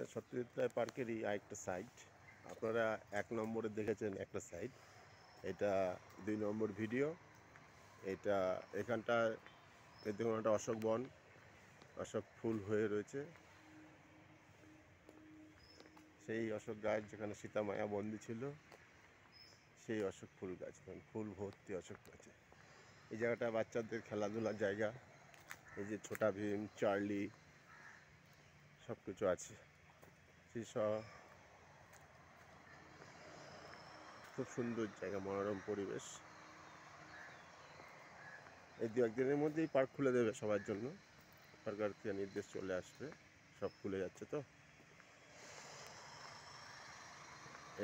এটা সত্যজিৎ পার্কেরই আরেকটা সাইট আপনারা এক নম্বরে দেখেছেন একটা সাইট এটা দুই নম্বর ভিডিও এটা এখানটা দেখুন একটা অশোক বন, অশোক ফুল হয়ে রয়েছে। সেই অশোক গাছ যেখানে সীতা মায়া বন্দি ছিল, সেই অশোক ফুল গাছ এখানে ফুল ভর্তি অশোক গাছে। এই জায়গাটা বাচ্চাদের খেলাধুলার জায়গা। এই যে ছোটা ভীম, চার্লি সব কিছু আছে। সেসব খুব সুন্দর জায়গা, মনোরম পরিবেশ। এই দু একদিনের মধ্যেই পার্ক খুলে দেবে সবার জন্য। সরকার থেকে নির্দেশ চলে আসবে, সব খুলে যাচ্ছে তো।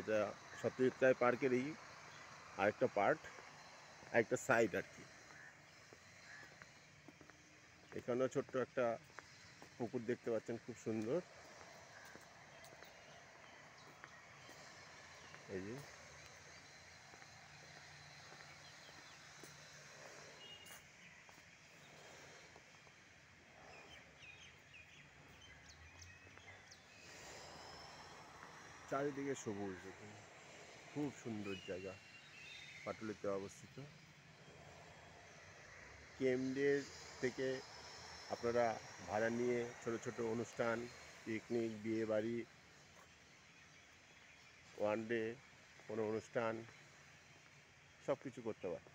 এটা সত্যজিৎ রায় পার্কেরই আরেকটা পার্ট, আরেকটা সাইড আর কি। এখানেও ছোট্ট একটা পুকুর দেখতে পাচ্ছেন, খুব সুন্দর এই যে চারিদিকে সবুজ খুব সুন্দর জায়গা। পাটুলিতে অবস্থিত। কেমডের থেকে আপনারা ভাড়া নিয়ে ছোট ছোট অনুষ্ঠান পিকনিক বিয়ে বাড়ি ওয়ান ডে কোনো অনুষ্ঠান সব কিছু করতে পারে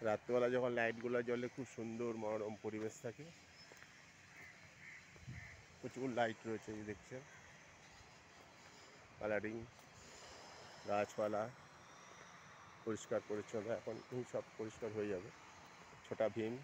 রাত্রিবেলা যখন লাইটগুলো জ্বলে, খুব সুন্দর মনোরম পরিবেশ থাকে। প্রচুর লাইট রয়েছে, এই দেখছেন? কালারিং গাছপালা পরিষ্কার পরিচ্ছন্ন এখন সব পরিষ্কার হয়ে যাবে। ছোটা ভীম